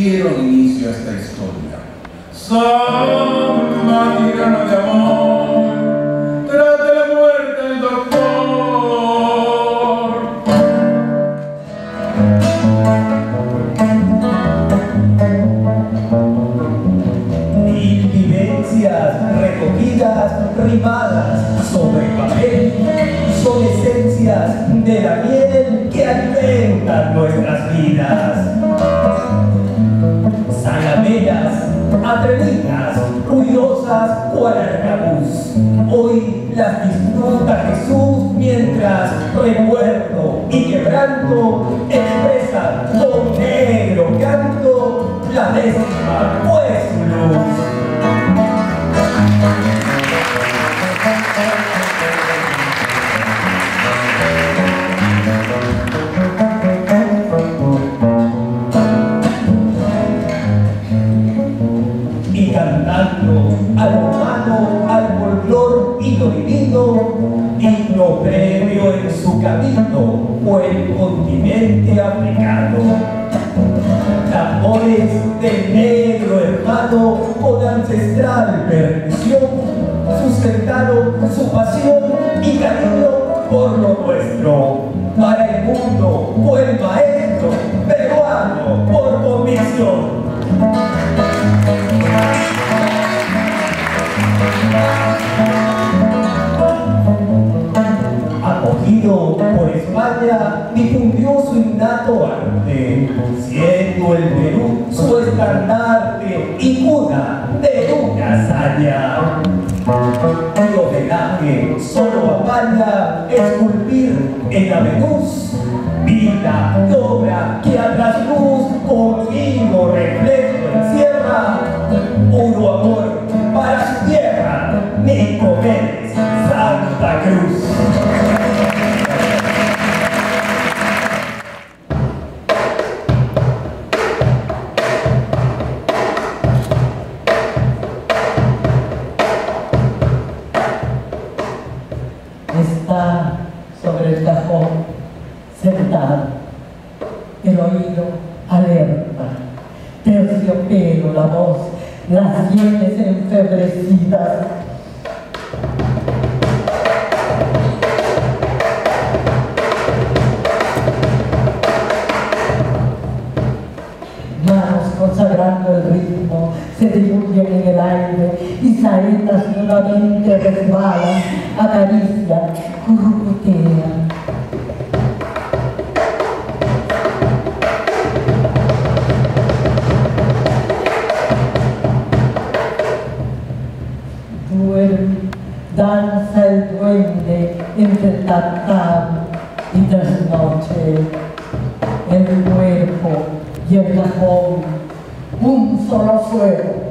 dieron inicio a esta historia. Samba tirana de amor, tras de la muerte del doctor. Mil vivencias recogidas, rimadas sobre papel, son esencias de la miel que alimentan nuestras vidas. Atrevidas, ruidosas cual arcabuz. Hoy las disfruta Jesús mientras recuerdo y quebranto expresan con y cantando al humano, al folclor lo divino, digno premio en su camino fue el continente africano. Tambores del negro hermano con ancestral permisión, sustentaron su pasión y cariño por lo nuestro. Para el mundo fue el maestro peruano por convicción. Por España, difundió su innato arte, siendo el Perú su estandarte y cuna de una hazaña. Y homenaje solo apaña esculpir en la Venus, vida obra que a trasluz conmigo reflejo encierra, puro amor sentado, el oído alerta, terciopelo la voz, las sienes enfebrecidas. Manos consagrando el ritmo, se diluyen en el aire y saetas nuevamente resbalan, acarician, currucutean. Entre el tatán y trasnoche. El cuerpo y el cajón, un solo fuego.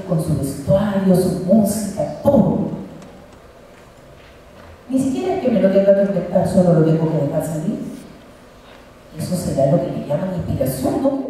Con su vestuario, su música, todo. Ni siquiera que me lo tenga que inventar, solo lo tengo que dejar salir. Eso será lo que le llaman inspiración, ¿no?